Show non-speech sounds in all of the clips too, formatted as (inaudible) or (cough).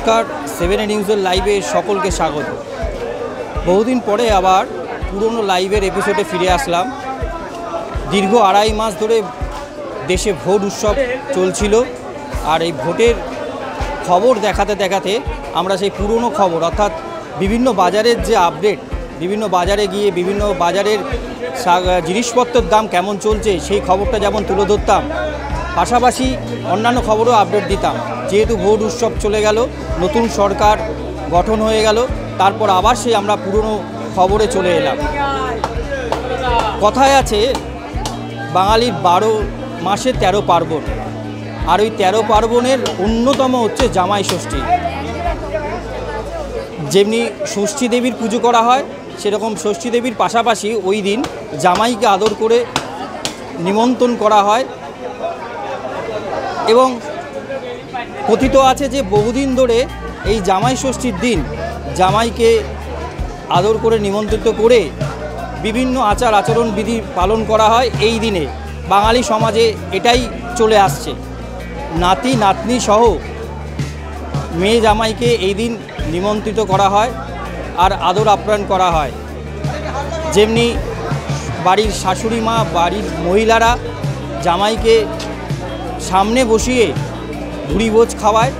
নমস্কার সেভেন নিউজের লাইভে সকলকে স্বাগত। বহুদিন পরে আবার পুরনো লাইভের এপিসোডে ফিরে আসলাম। দীর্ঘ আড়াই মাস ধরে দেশে ভোট উৎসব চলছিল। আর এই ভোটের খবর দেখাতে দেখাতে আমরা সেই পুরনো খবর, অর্থাৎ বিভিন্ন বাজারের যে আপডেট বিভিন্ন বাজারে গিয়ে বিভিন্ন বাজারের জিনিসপত্রের দাম কেমন চলছে, সেই খবরটা যেমন তুলে ধরতাম পাশাপাশি অন্যান্য খবরও আপডেট দিতাম। যেহেতু ভোট উৎসব চলে গেল, নতুন সরকার গঠন হয়ে গেল, তারপর আবার সেই আমরা পুরনো খবরে চলে এলাম। কথায় আছে বাঙালির বারো মাসে তেরো পার্বণ। আর ওই তেরো পার্বণের অন্যতম হচ্ছে জামাই ষষ্ঠী। যেমনি ষষ্ঠী দেবীর পুজো করা হয়, সেরকম ষষ্ঠী দেবীর পাশাপাশি ওই দিন জামাইকে আদর করে নিমন্ত্রণ করা হয় এবং কথিত আছে যে বহুদিন ধরে এই জামাই ষষ্ঠীর দিন জামাইকে আদর করে নিমন্ত্রিত করে বিভিন্ন আচার আচরণ বিধি পালন করা হয় এই দিনে। বাঙালি সমাজে এটাই চলে আসছে। নাতি, নাতনি সহ মেয়ে জামাইকে এই দিন নিমন্ত্রিত করা হয় আর আদর আপ্যায়ন করা হয়। যেমনি বাড়ির শাশুড়ি মা, বাড়ির মহিলারা জামাইকে সামনে বসিয়ে ভুড়িভোজ খাওয়ায়।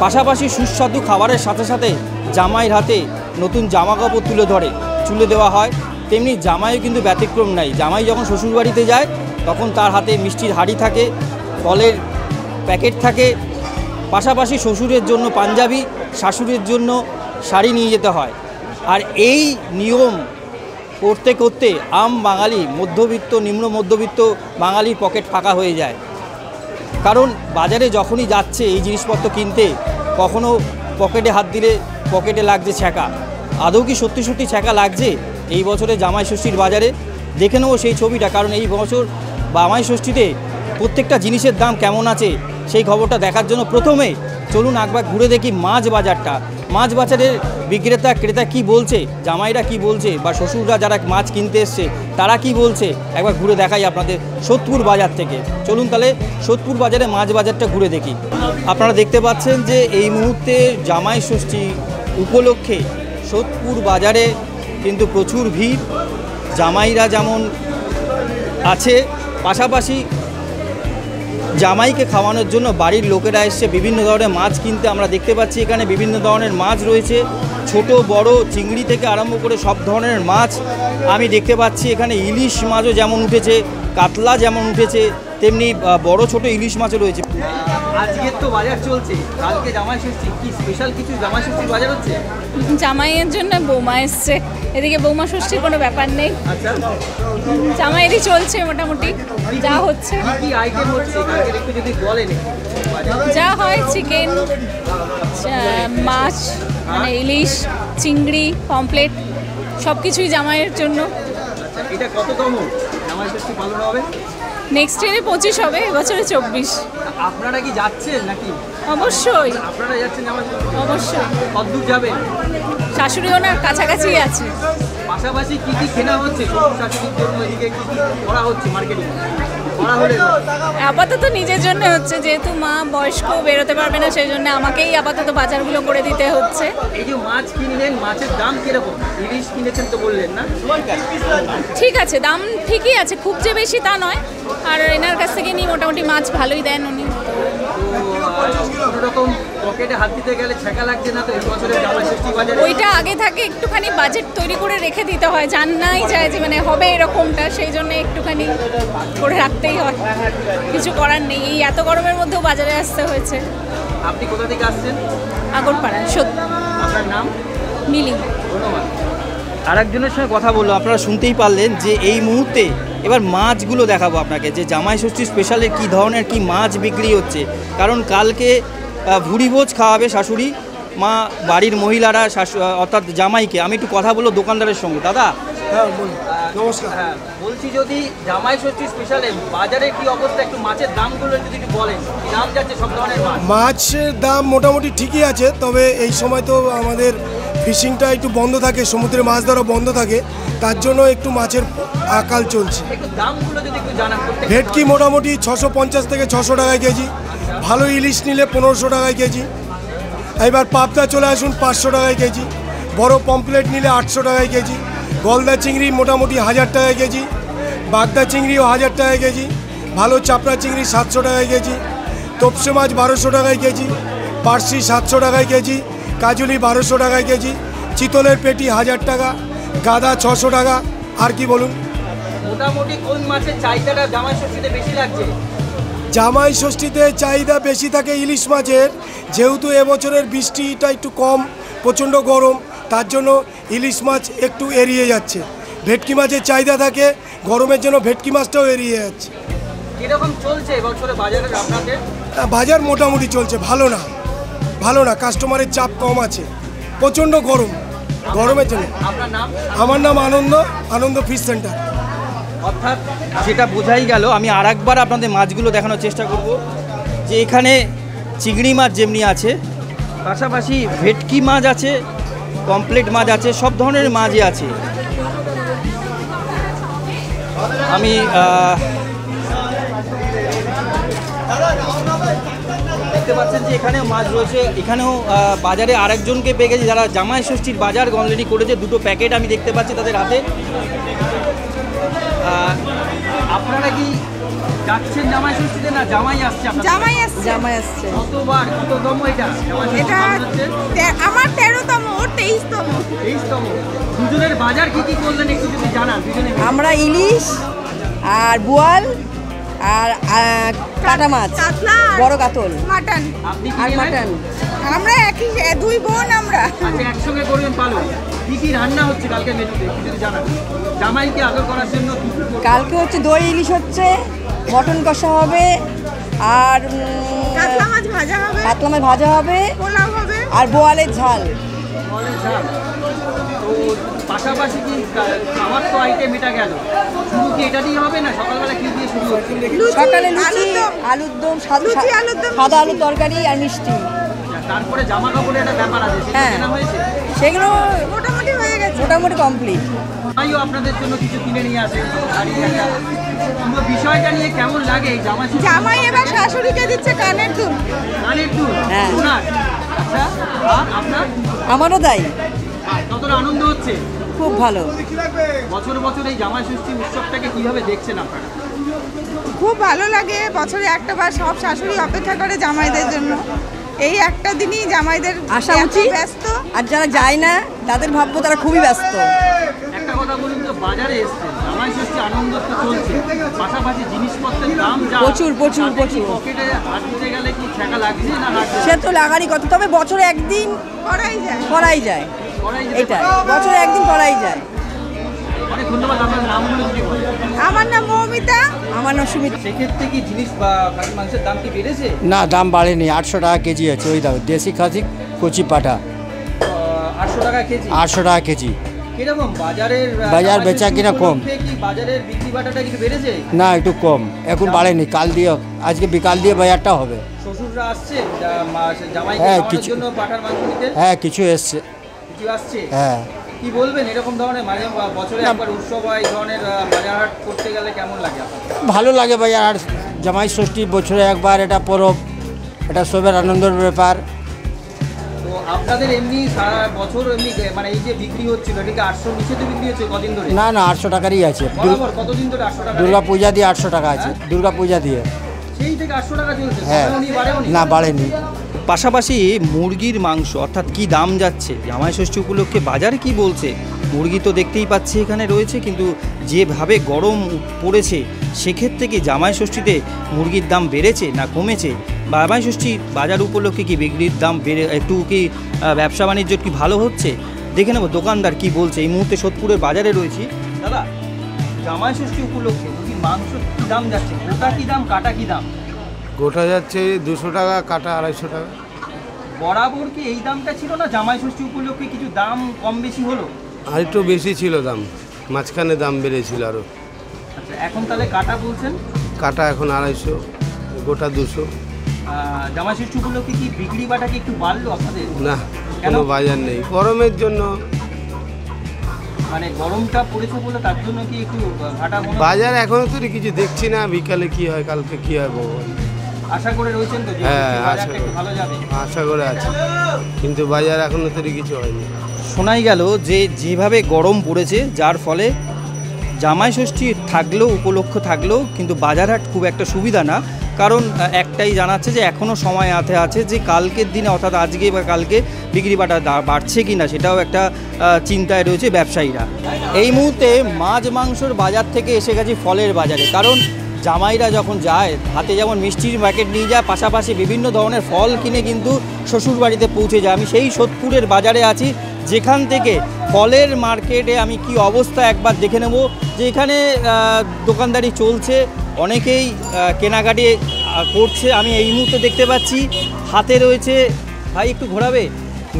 পাশাপাশি সুস্বাদু খাবারের সাথে সাথে জামাইয়ের হাতে নতুন জামা কাপড় তুলে ধরে, চুলে দেওয়া হয়। তেমনি জামাইও কিন্তু ব্যতিক্রম নাই। জামাই যখন শ্বশুরবাড়িতে যায়, তখন তার হাতে মিষ্টির হাড়ি থাকে ফলের প্যাকেট থাকে। পাশাপাশি শ্বশুরের জন্য পাঞ্জাবি, শাশুড়ির জন্য শাড়ি নিয়ে যেতে হয়। আর এই নিয়ম করতে করতে আম বাঙালি, মধ্যবিত্ত, নিম্ন মধ্যবিত্ত বাঙালির পকেট ফাঁকা হয়ে যায়। কারণ বাজারে যখনই যাচ্ছে এই জিনিসপত্র কিনতে, কখনো পকেটে হাত দিলে পকেটে লাগছে ছ্যাঁকা। আদৌ কি সত্যি সত্যি ছ্যাঁকা লাগছে? এই বছরে জামাই ষষ্ঠীর বাজারে দেখে নেব সেই ছবিটা, কারণ এই বছর জামাই ষষ্ঠীতে প্রত্যেকটা জিনিসের দাম কেমন আছে সেই খবরটা দেখার জন্য প্রথমে চলুন একবার ঘুরে দেখি মাছ বাজারটা। মাছ বাজারের বিক্রেতা, ক্রেতা কি বলছে, জামাইরা কি বলছে, বা শ্বশুররা যারা মাছ কিনতে এসছে, তারা কি বলছে? একবার ঘুরে দেখাই আপনাদের সোদপুর বাজার থেকে। চলুন তাহলে সোদপুর বাজারে মাছ বাজারটা ঘুরে দেখি। আপনারা দেখতে পাচ্ছেন যে এই মুহূর্তে জামাই ষষ্ঠী উপলক্ষে সোদপুর বাজারে কিন্তু প্রচুর ভিড়। জামাইরা যেমন আছে, পাশাপাশি জামাইকে খাওয়ানোর জন্য বাড়ির লোকেরা এসছে বিভিন্ন ধরনের মাছ কিনতে আমরা দেখতে পাচ্ছি। এখানে বিভিন্ন ধরনের মাছ রয়েছে। ছোট বড় চিংড়ি থেকে আরম্ভ করে সব ধরনের মাছ আমি দেখতে পাচ্ছি। এখানে ইলিশ মাছও যেমন উঠেছে কাতলা যেমন উঠেছে তেমনি বড় ছোট ইলিশ মাছও রয়েছে। আজকের তো বাজার চলছে। কালকে জামাই ষষ্ঠী। কি স্পেশাল কিছু জামাই ষষ্ঠীর বাজার হচ্ছে? জামাইয়ের জন্য বোমা এসছে। এদিকে বৌমা ষষ্ঠীর কোনো ব্যাপার নেই। জামা এদিকে চলছে মোটামুটি যা হচ্ছে। যা হয় চিকেন মাছ মানে ইলিশ চিংড়ি পমপ্লেট সব কিছুই জামাইয়ের জন্য। আচ্ছা এটা কততম জামাই ষষ্ঠী পালন হবে? নেক্সট ইয়ারে পঁচিশ হবে এবছরে চব্বিশ। আপনারা কি যাচ্ছেন নাকি? অবশ্যই। আপনারা যাচ্ছেন অবশ্যই। কতদূর যাবেন? শাশুড়ি ওনার কাছাকাছি আছে। পাশাপাশি কি কি কেনা হচ্ছে? শাশুড়ির জন্য এদিকে কি কি করা হচ্ছে মার্কেটিং আপাতত নিজের জন্য হচ্ছে যেহেতু মা বয়স্ক বেরোতে পারবে না সেই জন্য আমাকেই আপাতত বাজারগুলো করে দিতে হচ্ছে। এই যে মাছ কিনলেন মাছের দাম কীরকম? ইলিশ কিনেছেন তো বললেন না? ঠিক আছে দাম ঠিকই আছে খুব যে বেশি তা নয়। আর এনার কাছ থেকে নিয়ে মোটামুটি মাছ ভালোই দেন উনি। কোনো রকম পকেটে হাত দিতে গেলে ছেঁকা লাগছে না তো? এই বছরের জামাই ষষ্ঠী বাজারে ওইটা আগে থাকে একটুখানি বাজেট তৈরি করে রেখে দিতে হয়। জানাই যায় যে মানে হবে এরকমটা সেই জন্য একটুখানি করে রাখতেই হয়। কিছু করার নেই। এই এত গরমের মধ্যেও বাজারে আসতে হয়েছে। আপনি কোথা থেকে আসছেন? আগরপাড়া সত্যি আপনার নাম? মিলি। ধন্যবাদ। আরেকজনের সঙ্গে কথা বলল। আপনারা শুনতেই পারলেন যে এই মুহূর্তে এবার মাছগুলো দেখাবো আপনাকে, যে জামাই ষষ্ঠী স্পেশালের কী ধরনের কি মাছ বিক্রি হচ্ছে। কারণ কালকে ভুড়িভোজ খাওয়াবে শাশুড়ি, মা বাড়ির মহিলারা, শাশু, অর্থাৎ জামাইকে। আমি একটু কথা বলব দোকানদারের সঙ্গে, দাদা? হ্যাঁ নমস্কার। হ্যাঁ বলছি যদি জামাই ষষ্ঠী স্পেশালে বাজারে কি অবস্থা? একটু মাছের দামগুলো যদি একটু বলেন। দাম যাচ্ছে সব ধরনের মাছ? মাছের দাম মোটামুটি ঠিকই আছে তবে এই সময় তো আমাদের ফিশিংটা একটু বন্ধ থাকে সমুদ্রে মাছ ধরা বন্ধ থাকে তার জন্য একটু মাছের আকাল চলছে। ভেটকি মোটামুটি ছশো পঞ্চাশ থেকে ছশো টাকায় কেজি ভালো ইলিশ নিলে পনেরোশো টাকায় কেজি এবার পাবদা চলে আসুন পাঁচশো টাকায় কেজি বড় পমপ্লেট নিলে আটশো টাকায় কেজি গলদা চিংড়ি মোটামুটি হাজার টাকা কেজি বাগদা চিংড়িও হাজার টাকা কেজি ভালো চাপড়া চিংড়ি সাতশো টাকায় কেজি তপসে মাছ বারোশো টাকায় কেজি পার্সি সাতশো টাকায় কেজি কাজুলি বারোশো টাকায় কেজি চিতলের পেটি হাজার টাকা গাদা ছশো টাকা আর কি বলুন? মোটামুটি কোন মাছের চাহিদাটা জামাই ষষ্ঠীতে বেশি লাগছে? জামাই ষষ্ঠীতে চাহিদা বেশি থাকে ইলিশ মাছের যেহেতু এবছরের বৃষ্টিটা একটু কম প্রচণ্ড গরম তার জন্য ইলিশ মাছ একটু এড়িয়ে যাচ্ছে। ভেটকি মাছের চাহিদা থাকে গরমের জন্য ভেটকি মাছটাও এড়িয়ে যাচ্ছে। বাজার মোটামুটি চলছে ভালো না। ভালো না কাস্টমারের চাপ কম আছে। প্রচণ্ড গরম গরমের জন্য। আমার নাম আনন্দ আনন্দ ফিশ সেন্টার। অর্থাৎ যেটা বোঝাই গেল আমি আর একবার আপনাদের মাছগুলো দেখানোর চেষ্টা করব। যে এখানে চিংড়ি মাছ যেমনি আছে পাশাপাশি ভেটকি মাছ আছে কমপ্লেট মাছ আছে, সব ধরনের মাছই আছে। আমি দেখতে পাচ্ছেন যে এখানেও মাছ রয়েছে। এখানেও বাজারে আরেকজনকে পেয়ে গেছি যারা জামাই ষষ্ঠীর বাজার অলরেডি করেছে। দুটো প্যাকেট আমি দেখতে পাচ্ছি তাদের হাতে। আপনারা কি যাচ্ছেন জামাই ষষ্ঠীতে না জামাই আসছে জামাই আসছে। জামাই আসছে। কতবার কততম এটা? এটা আমার তেরোতম ওর তেইশতম। তেইশতম। দুজনের বাজার কি কি করলেন একটু যদি জানান দুজনে আমরা ইলিশ আর বোয়াল আর কাটা মাছ বড় কাতল। মাটন। আর মাটন। আমরা একই দুই বোন আমরা। আচ্ছা একসঙ্গে করবেন পালন কি কি রান্না হচ্ছে কালকে মেনুতে? যদি জানান। জামাইকে আদর করার জন্য? কালকে হচ্ছে দই ইলিশ হচ্ছে। মটন কষা হবে আর কাতলা মাছ ভাজা হবে। ভাজা হবে। আর বোয়ালের ঝাল। পাশাপাশি কি খাবার তো আইটেম এটা গেল। শুরু কি এটা দিয়ে হবে না সকালবেলা কি দিয়ে শুরু সকালে লুচি আলুর দম। সাদা আলুর দম, সাদা আলুর তরকারি আর মিষ্টি। তারপরে জামা কাপড়ের একটা ব্যাপার আছে হ্যাঁ। হয়েছে? সেগুলো মোটামুটি হয়ে গেছে মোটামুটি কমপ্লিট আপনাদের জন্য কিছু কিনে নিয়ে আসে বিষয়টা নিয়ে কেমন লাগে? জামাই এবার শাশুড়িকে দিচ্ছে কানের দুল। কানের দুল? হ্যাঁ। আচ্ছা আপনার? আমারও তাই। কতটা আনন্দ হচ্ছে? খুব ভালো। বছর বছর এই জামাই ষষ্ঠী উৎসবটাকে কীভাবে দেখছেন আপনারা? খুব ভালো লাগে। বছরে একটা বার সব শাশুড়ি অপেক্ষা করে জামাইদের জন্য। এই একটা দিনই জামাইদের আসা উচিত। ব্যস্ত। আর যারা যায় না তাদের ভাববো তারা খুবই ব্যস্ত। একটা কথা বলুন তো বাজারে এসছেন জামাই ষষ্ঠী আনন্দ তো চলছে। পাশাপাশি জিনিসপত্রের দাম যা প্রচুর, প্রচুর, প্রচুর। পকেটে হাত গেলে কি ঠেকা লাগছে না লাগছে সে তো লাগারই কথা তবে বছরে একদিন করাই যায়। করাই যায়। এটাই বছরে একদিন করাই যায়। আমার নাম মৌমিতা। আমার নাম সুমিত। সেক্ষেত্রে কি জিনিস বা মাংসের দাম কি বেড়েছে? না দাম বাড়েনি। আটশো টাকা কেজি আছে ওই দাম দেশি খাসি কচি পাঠা। আটশো টাকা কেজি? আটশো টাকা কেজি। কীরকম? বাজারের আহ, বাজার বেচা কিনা কম। না একটু কম। এখন বাড়েনি। কাল দিয়ে আজকে বিকাল দিয়ে বাজারটা হবে। শ্বশুররা আসছে? জা- মা- জামাইকে হ্যাঁ, কিছু- হ্যাঁ কিছু এসছে। হ্যাঁ। কি বলবেন? এরকম ধরনের মাঝে বছরে একবার উৎসব হয় এই ধরনের বাজার হাট করতে গেলে কেমন লাগে ভালো লাগে বাজার আর জামাই ষষ্ঠী বছরে একবার এটা পরব এটা সবের আনন্দের ব্যাপার। তো আপনাদের এমনি সারা বছর এমনি মানে এই যে বিক্রি হচ্ছিল এটাকে আটশো নিচে বিক্রি হচ্ছে কদিন ধরে? না না আটশো টাকারই আছে। বরাবর কতদিন ধরে আটশো টাকা দুর্গা পূজা দিয়ে আটশো টাকা আছে দুর্গা পূজা দিয়ে। সেই থেকে আটশো টাকা চলছে হ্যাঁ। না বাড়েনি। পাশাপাশি মুরগির মাংস, অর্থাৎ কি দাম যাচ্ছে? জামাই ষষ্ঠী উপলক্ষে বাজার কি বলছে? মুরগি তো দেখতেই পাচ্ছি এখানে রয়েছে, কিন্তু যেভাবে গরম পড়েছে, সেক্ষেত্রে কি জামাই ষষ্ঠীতে মুরগির দাম বেড়েছে না কমেছে? জামাই ষষ্ঠী বাজার উপলক্ষে কি বিক্রির দাম বেড়ে, একটু কি ব্যবসা বাণিজ্য কি ভালো হচ্ছে? দেখে নেব দোকানদার কি বলছে। এই মুহূর্তে সোদপুরের বাজারে রয়েছি। দাদা, জামাই ষষ্ঠী উপলক্ষে মুরগির মাংস কি দাম যাচ্ছে? গোটা কি দাম, কাটা কি দাম? গোটা যাচ্ছে দুশো টাকা কাটা আড়াইশো টাকা। বরাবর কি এই দামটা ছিল না? জামাই ষষ্ঠী উপলক্ষে কিছু দাম কম বেশি হলো? আর একটু বেশি ছিল দাম। মাঝখানে দাম বেড়েছিল আরও আচ্ছা এখন তাহলে কাটা বলছেন? কাটা এখন আড়াইশো গোটা দুশো। জামাই ষষ্ঠী উপলক্ষে কি বিক্রি বাটা কি একটু বাড়লো আপনাদের? না কেন? কোনো বাজার নেই। গরমের জন্য। মানে গরমটা পড়েছে বলে তার জন্য কি একটু ঘাটা বাজার এখনও তো কিছু দেখছি না বিকালে কি হয় কালকে কি হয় ভগবান আশা করে রয়েছেন তো হ্যাঁ, আশা করি। ভালো যাবে? আশা করে আছি। কিন্তু বাজার এখনও তৈরি কিছু হয়নি। শোনাই গেল যে যেভাবে গরম পড়েছে যার ফলে জামাই ষষ্ঠী থাকলেও উপলক্ষ থাকলেও কিন্তু বাজার হাট খুব একটা সুবিধা না। কারণ একটাই জানাচ্ছে যে এখনও সময় হাতে আছে যে কালকের দিনে অর্থাৎ আজকে বা কালকে বিক্রি বাটা বাড়ছে কি না সেটাও একটা চিন্তায় রয়েছে ব্যবসায়ীরা। এই মুহূর্তে মাছ মাংসর বাজার থেকে এসে গেছে ফলের বাজারে। কারণ জামাইরা যখন যায়, হাতে যেমন মিষ্টির প্যাকেট নিয়ে যায়, পাশাপাশি বিভিন্ন ধরনের ফল কিনে কিন্তু শ্বশুর বাড়িতে পৌঁছে যায়। আমি সেই সোদপুরের বাজারে আছি, যেখান থেকে ফলের মার্কেটে আমি কি অবস্থা একবার দেখে নেব। যে এখানে দোকানদারি চলছে, অনেকেই কেনাকাটি করছে, আমি এই মুহূর্তে দেখতে পাচ্ছি। হাতে রয়েছে, ভাই একটু ঘোরাবে?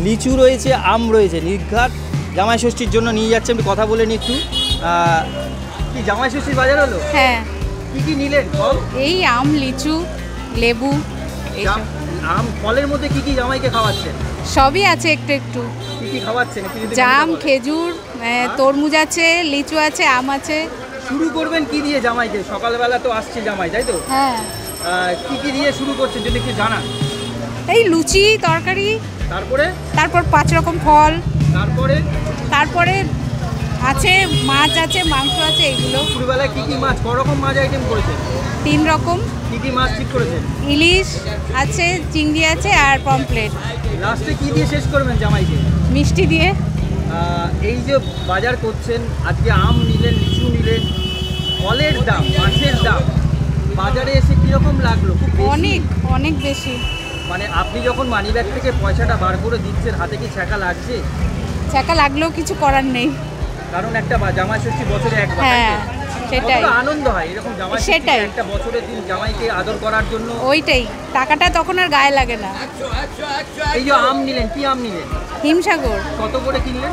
লিচু রয়েছে, আম রয়েছে। নির্ঘাট জামাই ষষ্ঠীর জন্য নিয়ে যাচ্ছে, আমি কথা বলে নি একটু। কি, জামাই ষষ্ঠীর বাজার হলো? হ্যাঁ। কি কি নিলেন? ফল? এই আম লিচু লেবু জাম- আম ফলের মধ্যে কি কি জামাইকে খাওয়াচ্ছেন? সবই আছে একটু একটু। কি কি খাওয়াচ্ছেন? জাম খেজুর তরমুজ আছে লিচু আছে আম আছে। শুরু করবেন কি দিয়ে জামাইকে? সকালবেলা তো আসছে জামাই তাই তো? হ্যাঁ। কি কি দিয়ে শুরু করছেন? যদি একটু জানান। এই লুচি তরকারি তারপরে? তারপর পাঁচ রকম ফল। তারপরে? তারপরে আছে মাছ আছে মাংস আছে এগুলো। দুপুরবেলায় কি কি মাছ ক রকম মাছ আইটেম করেছেন? তিন রকম। কি কি মাছ ঠিক করেছেন? ইলিশ আছে চিংড়ি আছে আর পমপ্লেট লাস্টে কি দিয়ে শেষ করবেন জামাইকে? মিষ্টি দিয়ে। এই যে বাজার করছেন আজকে আম নিলেন লিচু নিলেন ফলের দাম মাছের দাম বাজারে এসে কীরকম লাগল? অনেক অনেক বেশি। মানে আপনি যখন মানিব্যাগ থেকে পয়সাটা বার করে দিচ্ছেন হাতে কি ছ্যাঁকা লাগছে? চাকা লাগলেও কিছু করার নেই। কারণ একটা জামাই ষষ্ঠী বছরে একবার হ্যাঁ সেটাই। আনন্দ হয় এরকম জামাই সেটাই। একটা বছরের দিন জামাইকে আদর করার জন্য? ওইটাই। টাকাটা তখন আর গায়ে লাগে না। এই যে আম নিলেন কি আম নিলেন? হিমসাগর। কত করে কিনলেন?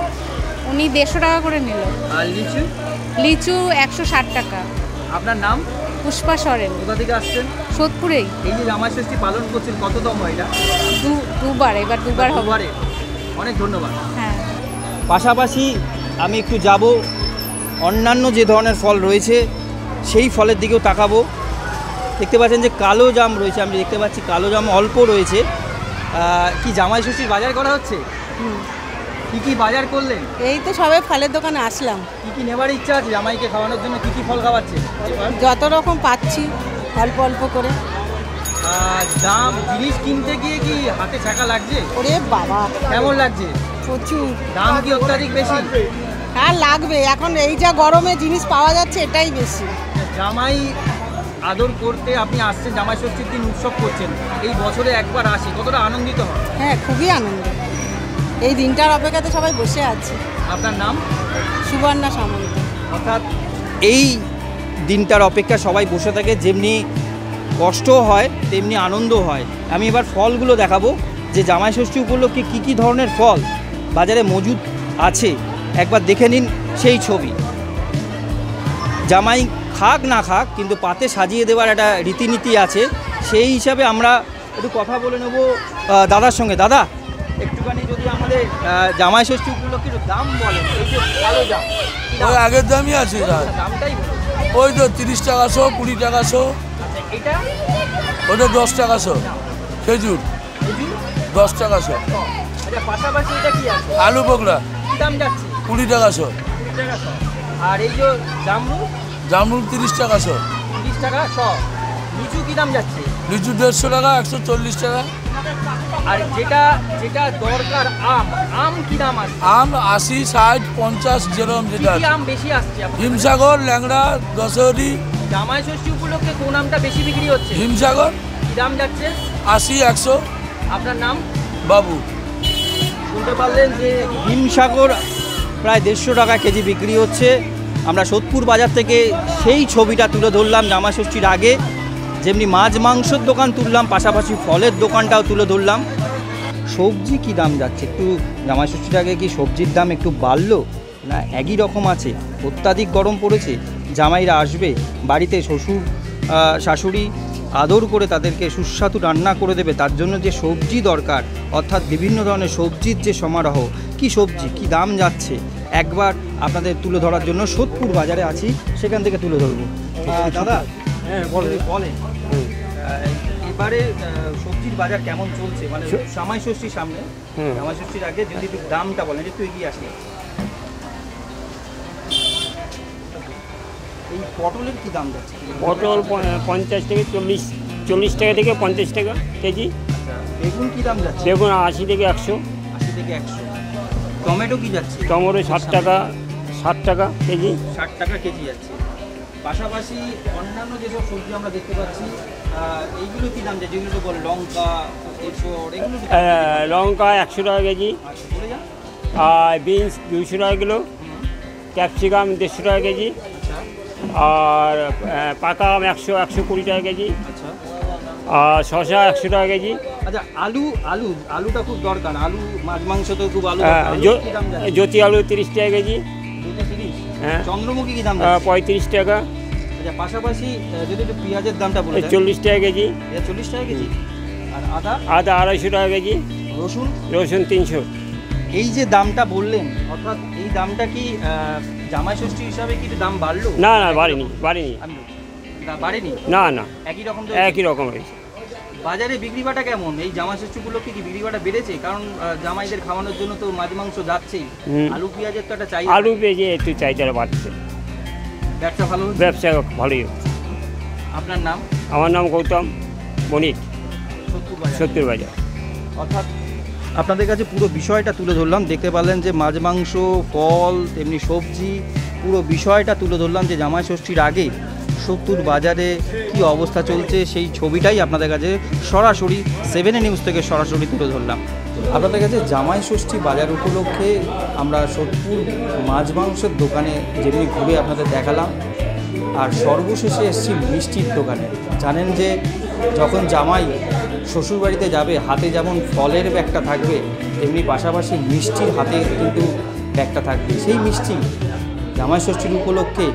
উনি দেড়শো টাকা করে নিল। আর লিচু? লিচু একশো ষাট টাকা। আপনার নাম? পুষ্পা সরেন। কোথা থেকে আসছেন? সোদপুরেই। এই যে জামাই ষষ্ঠী পালন করছেন কততম এটা? দু দুবার এবার দুবার হবে। দুবারে অনেক ধন্যবাদ। হ্যাঁ। পাশাপাশি আমি একটু যাব। অন্যান্য যে ধরনের ফল রয়েছে সেই ফলের দিকেও তাকাবো। দেখতে পাচ্ছেন যে কালো জাম রয়েছে আমি দেখতে পাচ্ছি কালো জাম অল্প রয়েছে। কি জামাই ষষ্ঠীর বাজার করা হচ্ছে? কি কি বাজার করলেন? এই তো সবে ফলের দোকানে আসলাম। কি কি নেবার ইচ্ছা আছে জামাইকে খাওয়ানোর জন্য? কি কি ফল খাওয়াচ্ছে? যত রকম পাচ্ছি অল্প অল্প করে। দাম জিনিস কিনতে গিয়ে কি হাতে ছাকা লাগছে? ওরে বাবা। কেমন লাগছে? প্রচুর। দাম কি অত্যাধিক বেশি? আর লাগবে। এখন এই যা গরমে জিনিস পাওয়া যাচ্ছে এটাই বেশি। জামাই আদর করতে আপনি আসছেন জামাই ষষ্ঠীর দিন উৎসব করছেন। এই বছরে একবার আসে কতটা আনন্দিত হয় হ্যাঁ খুবই আনন্দ। এই দিনটার অপেক্ষাতে সবাই বসে আছে। আপনার নাম? সুবর্ণা সামন্ত। অর্থাৎ এই দিনটার অপেক্ষা সবাই বসে থাকে যেমনি কষ্ট হয় তেমনি আনন্দ হয়। আমি এবার ফলগুলো দেখাবো যে জামাই ষষ্ঠী উপলক্ষে কী কী ধরনের ফল? বাজারে মজুদ আছে। একবার দেখে নিন সেই ছবি। জামাই খাক না খাক কিন্তু পাতে সাজিয়ে দেওয়ার একটা রীতিনীতি আছে। সেই হিসাবে আমরা একটু কথা বলে নেব দাদার সঙ্গে। দাদা একটুখানি যদি আমাদের জামাই ষষ্ঠী উপলক্ষে দাম বলেন। এই যে কালো দাম? ওই আগের দামই আছে দাদা। দামটাই ওই তো তিরিশ টাকা শো কুড়ি টাকা শো। আচ্ছা, এটা? ওটা দশ টাকা শো। খেজুর। দশ টাকা শো। আচ্ছা পাশাপাশি এটা কি আছে? আলু কি দাম যাচ্ছে? কুড়ি টাকা শো। কুড়ি টাকা শ। আর এই যে জামরু জামরুল তিরিশ টাকা শো। তিরিশ টাকা শ। লিচু কি দাম যাচ্ছে? লিচু দেড়শো টাকা একশো চল্লিশ টাকা। আর যেটা যেটা দরকার আম আম কি দাম আছে? আম আশি ষাট পঞ্চাশ যেরকম যেটা আম বেশি আসছে হিমসাগর ল্যাংড়া দশহরি। জামাই ষষ্ঠী উপলক্ষে কোন আমটা বেশি বিক্রি হচ্ছে? হিমসাগর। কি দাম যাচ্ছে? আশি একশো। আপনার নাম? বাবু। শুনতে পারলেন যে হিমসাগর প্রায় দেড়শো টাকা কেজি বিক্রি হচ্ছে। আমরা সোদপুর বাজার থেকে সেই ছবিটা তুলে ধরলাম জামা ষষ্ঠীর আগে। যেমনি মাছ মাংসের দোকান তুললাম, পাশাপাশি ফলের দোকানটাও তুলে ধরলাম। সবজি কি দাম যাচ্ছে? একটু জামা ষষ্ঠীর আগে কি সবজির দাম একটু বাড়লো? না, একই রকম আছে। অত্যাধিক গরম পড়েছে, জামাইরা আসবে, বাড়িতে শ্বশুর শাশুড়ি আদর করে তাদেরকে সুস্বাদু রান্না করে দেবে তার জন্য যে সবজি দরকার অর্থাৎ বিভিন্ন ধরনের সবজির যে সমারোহ কি সবজি কি দাম যাচ্ছে একবার আপনাদের তুলে ধরার জন্য সোদপুর বাজারে আছি সেখান থেকে তুলে ধরবো। দাদা হ্যাঁ বলে বলে এবারে সবজির বাজার কেমন চলছে? মানে জামাই ষষ্ঠীর সামনে। জামাই ষষ্ঠীর আগে যদি দামটা বলেন একটু এগিয়ে আসলে এই পটলের কি দাম যাচ্ছে? পটল পঞ্চাশ থেকে চল্লিশ চল্লিশ টাকা থেকে পঞ্চাশ টাকা কেজি। বেগুন কি দাম যাচ্ছে? বেগুন আশি থেকে একশো। আশি থেকে একশো। টমেটো কি যাচ্ছে? টমেটো ষাট টাকা ষাট টাকা কেজি। ষাট টাকা কেজি যাচ্ছে। পাশাপাশি অন্যান্য যেসব সবজি আমরা দেখতে পাচ্ছি এইগুলো কি দাম যাচ্ছে? যেগুলো বল লঙ্কা লঙ্কা একশো টাকা কেজি। আচ্ছা আর বিনস দুশো টাকা কিলো। ক্যাপসিকাম দেড়শো টাকা কেজি। আর পাকা আম একশো একশো কুড়ি টাকা কেজি। আচ্ছা। আর শসা একশো টাকা কেজি। আচ্ছা আলু আলু আলুটা খুব দরকার। আলু মাছ মাংস তো খুব আলু যাচ্ছে জ্যোতি আলু তিরিশ টাকা কেজি। হ্যাঁ। চন্দ্রমুখী কি দাম পঁয়ত্রিশ টাকা। আচ্ছা পাশাপাশি যদি একটু পেঁয়াজের দামটা বলে চল্লিশ টাকা কেজি। চল্লিশ টাকা কেজি? আর আদা? আদা আড়াইশো টাকা কেজি। রসুন? রসুন তিনশো। এই যে দামটা বললেন অর্থাৎ এই দামটা কি জামাই ষষ্ঠী হিসাবে কি দাম বাড়লো? না না বাড়েনি বাড়েনি। বাড়েনি? না না। একই রকম একই রকম হয়েছে বাজারে বিক্রি বাটা কেমন? এই জামা ষষ্ঠী উপলক্ষে কি বিক্রি বাটা বেড়েছে? কারণ জামাইদের খাওয়ানোর জন্য তো মাছ মাংস যাচ্ছেই। আলু পেঁয়াজের তো একটা চাই আলু পেঁয়াজে একটু চাহিদাটা বাড়ছে। ব্যবসা ভালো ব্যবসা ভালোই আপনার নাম? আমার নাম গৌতম বণিক। সত্তর বাজার। সত্তর বাজার। অর্থাৎ আপনাদের কাছে পুরো বিষয়টা তুলে ধরলাম। দেখতে পারলেন যে মাছ, মাংস, ফল, তেমনি সবজি, পুরো বিষয়টা তুলে ধরলাম যে জামাই ষষ্ঠীর আগে সত্তর বাজারে কি অবস্থা চলছে, সেই ছবিটাই আপনাদের কাছে সরাসরি সেভেন নিউজ থেকে সরাসরি তুলে ধরলাম। আপনাদের কাছে জামাই ষষ্ঠী বাজার উপলক্ষে আমরা সোদপুর মাছ, মাংসের দোকানে যেমনি ঘুরে আপনাদের দেখালাম, আর সর্বশেষে এসেছি মিষ্টির দোকানে। জানেন যে যখন জামাই শ্বশুরবাড়িতে যাবে, হাতে যেমন ফলের ব্যাগটা থাকবে, তেমনি পাশাপাশি মিষ্টির হাতে কিন্তু ব্যাগটা থাকবে। সেই মিষ্টি জামাই ষষ্ঠীর উপলক্ষে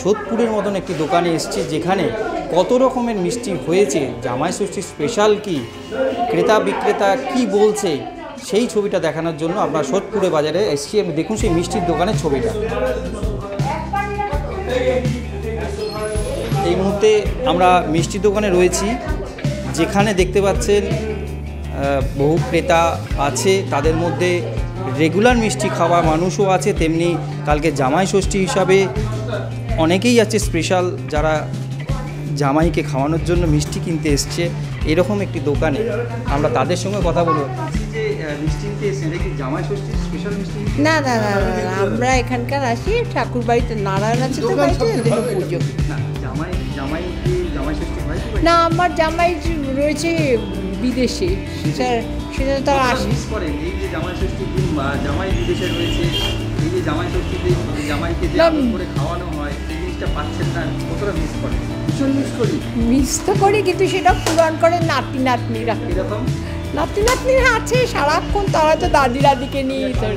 সোদপুরের মতন একটি দোকানে এসেছি, যেখানে কত রকমের মিষ্টি হয়েছে, জামাই ষষ্ঠীর স্পেশাল কি, ক্রেতা বিক্রেতা কি বলছে, সেই ছবিটা দেখানোর জন্য আমরা সোদপুরে বাজারে এসেছি। আমি দেখুন সেই মিষ্টির দোকানের ছবিটা। এই মুহূর্তে আমরা মিষ্টি দোকানে রয়েছি। যেখানে দেখতে পাচ্ছেন বহু ক্রেতা আছে তাদের মধ্যে রেগুলার মিষ্টি খাওয়া মানুষও আছে তেমনি কালকে জামাই ষষ্ঠী হিসাবে অনেকেই আছে স্পেশাল যারা জামাইকে খাওয়ানোর জন্য মিষ্টি কিনতে এসছে। এরকম একটি দোকানে আমরা তাদের সঙ্গে কথা বলব। যে মিষ্টি কিনতে এসছে দেখি জামাই ষষ্ঠীর স্পেশাল মিষ্টি না না না না, আমরা এখানকার আসি ঠাকুর বাড়িতে নারায়ণ আছে তো পুজো। জামাই জামাই না আমার জামাই রয়েছে বিদেশে সেটা সেটা তো আর আসে মিস করেন এই যে জামাই ষষ্ঠীর দিন বা জামাই বিদেশে রয়েছে এই যে জামাই ষষ্ঠীর দিন জামাইকে যে আদর করে খাওয়ানো হয় সেই জিনিসটা পাচ্ছেন না কতটা মিস করেন? ভীষণ মিস করি। মিস তো করি কিন্তু সেটা পূরণ করে নাতি নাতনিরা। এরকম নাতি নাতনিরা আছে সারাক্ষণ তারা তো দাদি দাদিকে নিয়ে তোর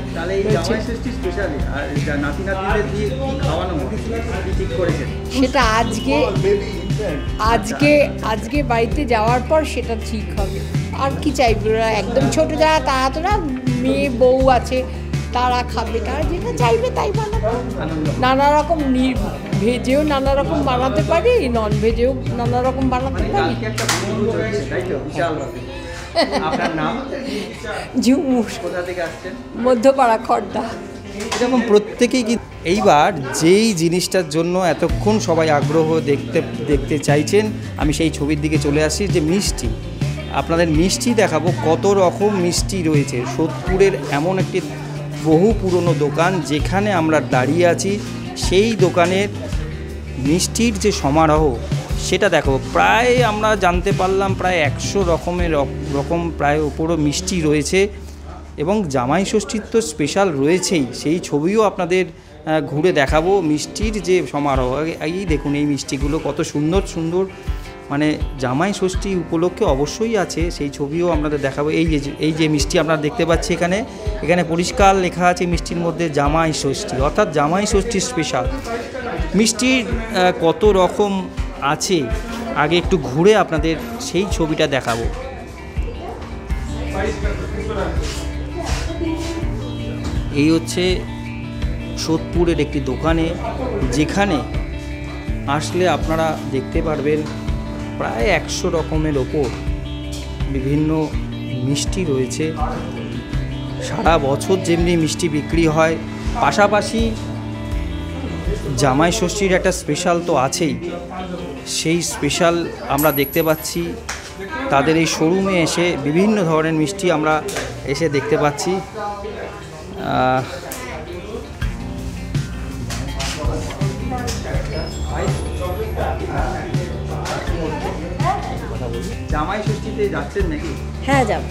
করেছেন? সেটা আজকে আজকে আজকে বাড়িতে যাওয়ার পর সেটা ঠিক হবে। আর কি চাইবে ওরা? একদম ছোট যারা তারা তো না মেয়ে বউ আছে তারা খাবে তারা যেটা চাইবে তাই বানাবে। নানা রকম ভেজেও নানা রকম বানাতে পারি নন ভেজেও নানা রকম বানাতে পারি। (laughs) ঝুমুর। মধ্যপাড়া খর্দা। এরকম প্রত্যেকেই কি এইবার যেই জিনিসটার জন্য এতক্ষণ সবাই আগ্রহ দেখতে দেখতে চাইছেন, আমি সেই ছবির দিকে চলে আসি, যে মিষ্টি। আপনাদের মিষ্টি দেখাবো, কত রকম মিষ্টি রয়েছে। সোদপুরের এমন একটি বহু পুরনো দোকান যেখানে আমরা দাঁড়িয়ে আছি, সেই দোকানের মিষ্টির যে সমারোহ, সেটা দেখো। প্রায় আমরা জানতে পারলাম, প্রায় একশো রকমের রকম প্রায় ওপরও মিষ্টি রয়েছে। এবং জামাই ষষ্ঠীর তো স্পেশাল রয়েছেই, সেই ছবিও আপনাদের ঘুরে দেখাবো। মিষ্টির যে সমারোহ, এই- দেখুন এই মিষ্টিগুলো কত সুন্দর সুন্দর। মানে জামাই ষষ্ঠী উপলক্ষে অবশ্যই আছে, সেই ছবিও আপনাদের দেখাবো। এই যে এই যে মিষ্টি আপনারা দেখতে পাচ্ছি এখানে এখানে পরিষ্কার লেখা আছে মিষ্টির মধ্যে জামাই ষষ্ঠী, অর্থাৎ জামাই ষষ্ঠী স্পেশাল মিষ্টির কত রকম আছে, আগে একটু ঘুরে আপনাদের সেই ছবিটা দেখাবো। এই হচ্ছে সোদপুরের একটি দোকানে যেখানে আসলে আপনারা দেখতে পারবেন প্রায় একশো রকমের ওপর বিভিন্ন মিষ্টি রয়েছে। সারা বছর যেমনি মিষ্টি বিক্রি হয়, পাশাপাশি জামাই ষষ্ঠীর একটা স্পেশাল তো আছেই। সেই স্পেশাল আমরা দেখতে পাচ্ছি, তাদের এই শোরুমে এসে বিভিন্ন ধরনের মিষ্টি আমরা এসে দেখতে পাচ্ছি। জামাই ষষ্ঠীতে যাচ্ছেন নাকি? হ্যাঁ যাব।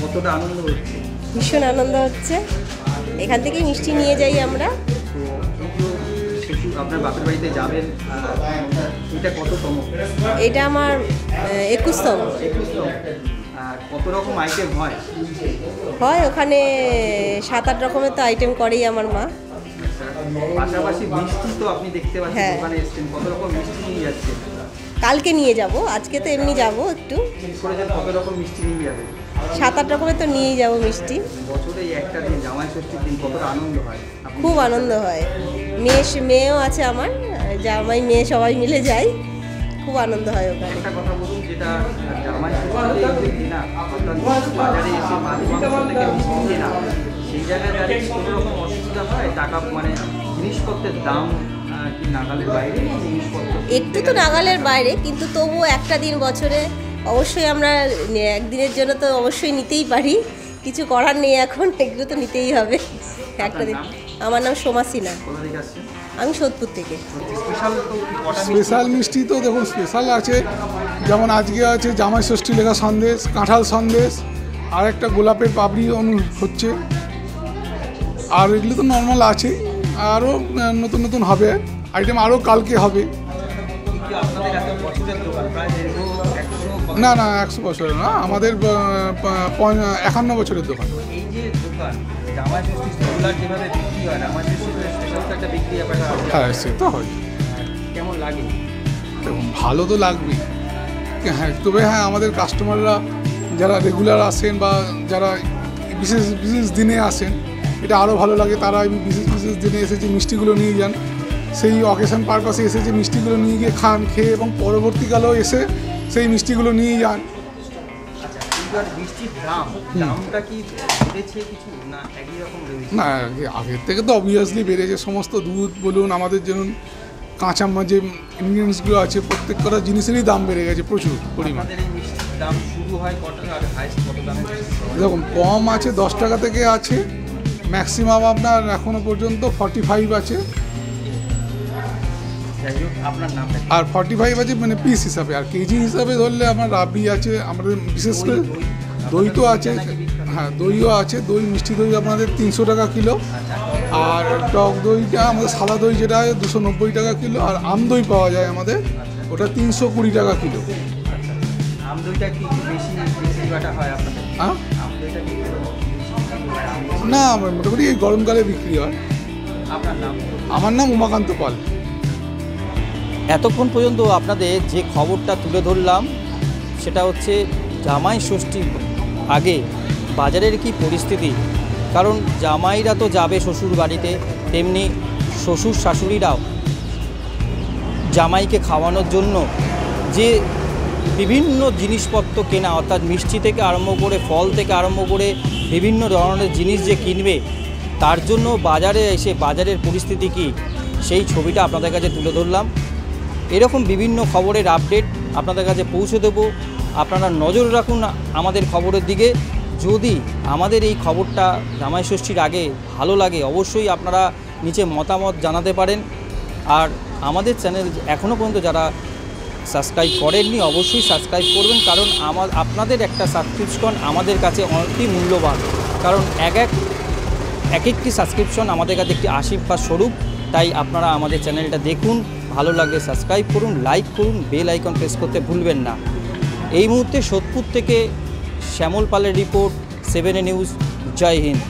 কতটা আনন্দ হচ্ছে? ভীষণ আনন্দ হচ্ছে। এখান থেকে মিষ্টি নিয়ে যাই আমরা। আপনার বাপের বাড়িতে যাবেন এটা কততম? এটা আমার একুশতম। একুশতম। কত রকম আইটেম হয়? হয় ওখানে সাত আট রকমের তো আইটেম করেই আমার মা। পাশাপাশি মিষ্টি তো আপনি দেখতে পাচ্ছেন হ্যাঁ। দোকানে এসছেন। কত রকম মিষ্টি নিয়ে যাচ্ছে কালকে নিয়ে যাব আজকে তো এমনি যাব একটু। কত রকম মিষ্টি নিয়ে যাবেন? সাত আট রকমের তো নিয়েই যাব মিষ্টি। বছরে একটা দিন জামাই ষষ্ঠীর দিন আনন্দ হয়? খুব আনন্দ হয়। মেয়ে মেয়েও আছে আমার জামাই মেয়ে সবাই মিলে যাই খুব আনন্দ হয় ওখানে। একটা কথা বলুন যেটা জামাই ষষ্ঠীতে যে বাজারে এসে মাছ মাংস থেকে মিষ্টি কেনা সেই জায়গায় দাঁড়িয়ে কোনো রকম অসুবিধা হয়? টাকা মানে জিনিসপত্রের দাম একটু তো নাগালের বাইরে কিন্তু তবুও একটা দিন বছরে অবশ্যই আমরা একদিনের জন্য তো অবশ্যই নিতেই পারি। কিছু করার নেই এখন এগুলো তো নিতেই হবে। একটা দিন। আমার নাম থেকে আসছেন? আমি সোদপুর থেকে। স্পেশাল তো কি কটা মিষ্টি? তো দেখুন স্পেশাল আছে যেমন আজকে আছে জামাই ষষ্ঠী লেখা সন্দেশ কাঁঠাল সন্দেশ আর একটা গোলাপের পাপড়ি অনু হচ্ছে। আর এগুলো তো নর্মাল আছে আরও নতুন নতুন হবে আইটেম আরও কালকে হবে। না না একশো বছরের না আমাদের একান্ন বছরের দোকান রেগুলার যেভাবে বিক্রি হয়? স্পেশাল একটা বিক্রি হ্যাঁ সে তো হয়। কেমন লাগে? ভালো তো লাগবেই। হ্যাঁ তবে হ্যাঁ আমাদের কাস্টমাররা যারা রেগুলার আসেন বা যারা বিশেষ বিশেষ দিনে আসেন এটা আরও ভালো লাগে। তারা বিশেষ বিশেষ দিনে এসে যে মিষ্টিগুলো নিয়ে যান সেই অকেশন পারপাসে এসে যে মিষ্টিগুলো নিয়ে গিয়ে খান খেয়ে এবং পরবর্তীকালেও এসে সেই মিষ্টিগুলো নিয়ে যান এইবার দাম দামটা কি বেড়েছে কিছু? না একই রকম না আগে- আগের থেকে তো অবভিয়াসলি বেড়েছে। সমস্ত দুধ বলুন আমাদের যেমন কাঁচা যে ইনগ্রিডিয়েন্টসগুলো আছে প্রত্যেক কটা জিনিসেরই দাম বেড়ে গেছে প্রচুর পরিমাণ। আপনাদের দাম শুরু হয় কত টাকা আর হাইস্ট কত দামে দেখুন কম আছে দশ টাকা থেকে আছে। ম্যাক্সিমাম আপনার এখনও পর্যন্ত ফর্টি ফাইভ আছে। যাই হোক আপনার নামটা কি? আর ফর্টি ফাইভ আছে মানে পিস হিসাবে। আর কেজি হিসাবে ধরলে আমার রাবড়ি আছে আমাদের বিশেষ করে দই। তো আছে। হ্যাঁ দইও আছে দই মিষ্টি দই আপনাদের তিনশো টাকা কিলো। আর টক দইটা আমাদের সাদা দই যেটা হয় দুশো নব্বই টাকা কিলো। আর আম দই পাওয়া যায় আমাদের ওটা তিনশো কুড়ি টাকা কিলো। আম দইটা কি বেশি বেশি বাটা হয় আপনাদের? আম দইটা কি? না আমার মোটামুটি এই গরমকালে বিক্রি হয়। আপনার নাম? আমার নাম উমাকান্ত পাল। এতক্ষণ পর্যন্ত আপনাদের যে খবরটা তুলে ধরলাম, সেটা হচ্ছে জামাই ষষ্ঠীর আগে বাজারের কি পরিস্থিতি? কারণ জামাইরা তো যাবে শ্বশুর বাড়িতে, তেমনি শ্বশুর শাশুড়িরাও জামাইকে খাওয়ানোর জন্য যে বিভিন্ন জিনিসপত্র কেনা, অর্থাৎ মিষ্টি থেকে আরম্ভ করে, ফল থেকে আরম্ভ করে বিভিন্ন ধরনের জিনিস যে কিনবে, তার জন্য বাজারে এসে বাজারের পরিস্থিতি কি? সেই ছবিটা আপনাদের কাছে তুলে ধরলাম। এরকম বিভিন্ন খবরের আপডেট আপনাদের কাছে পৌঁছে দেব। আপনারা নজর রাখুন আমাদের খবরের দিকে। যদি আমাদের এই খবরটা জামাই ষষ্ঠীর আগে ভালো লাগে, অবশ্যই আপনারা নিচে মতামত জানাতে পারেন। আর আমাদের চ্যানেল এখনও পর্যন্ত যারা সাবস্ক্রাইব করেননি, অবশ্যই সাবস্ক্রাইব করবেন। কারণ আমার আপনাদের একটা সাবস্ক্রিপশন আমাদের কাছে অতি মূল্যবান। কারণ এক এক এক একটি সাবস্ক্রিপশন আমাদের কাছে একটি আশীর্বাদ স্বরূপ। তাই আপনারা আমাদের চ্যানেলটা দেখুন। ভালো লাগলে সাবস্ক্রাইব করুন লাইক করুন বেল আইকন প্রেস করতে ভুলবেন না। এই মুহূর্তে সোদপুর থেকে শ্যামল পালের রিপোর্ট সেভেন নিউজ জয় হিন্দ।